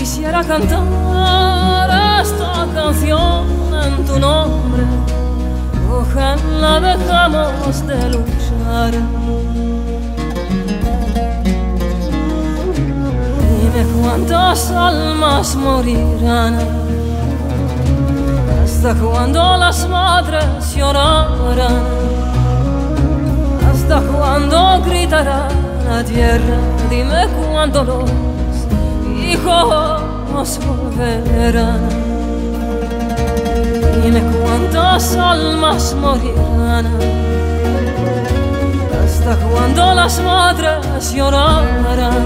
quisiera cantar esta canción en tu nombre. Ojalá dejamos de luchar. Dime cuántas almas morirán. Hasta cuando las madres llorarán. Hasta cuando gritará la tierra. Dime cuándo los hijos volverán. Dime cuántas almas morirán. Hasta cuando las madres llorarán.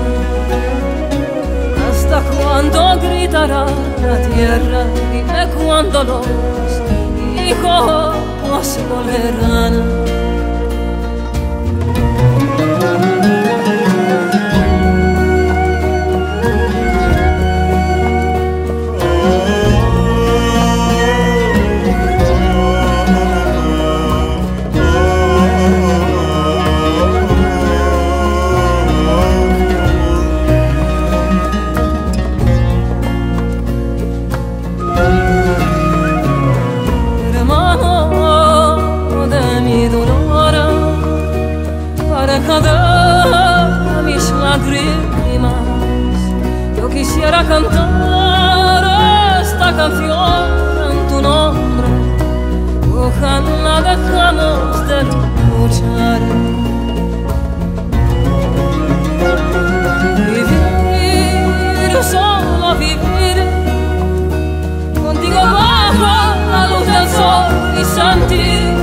Hasta cuando gritará la tierra. Dime cuándo los hijos volverán. De mis lágrimas. Yo quisiera cantar esta canción en tu nombre, ojalá dejamos de luchar. Vivir, solo vivir contigo bajo la luz del sol y sentir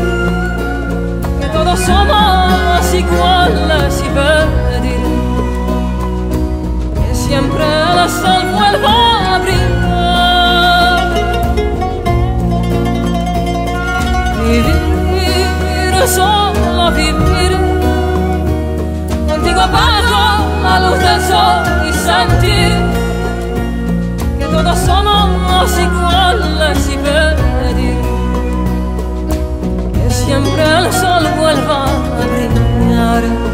que todos somos iguales siempre la sal vuelva a brindar. Vivir, solo vivir, contigo bajo la luz del sol y sentir que todos somos iguales y pedir que siempre el sol vuelva a brindar.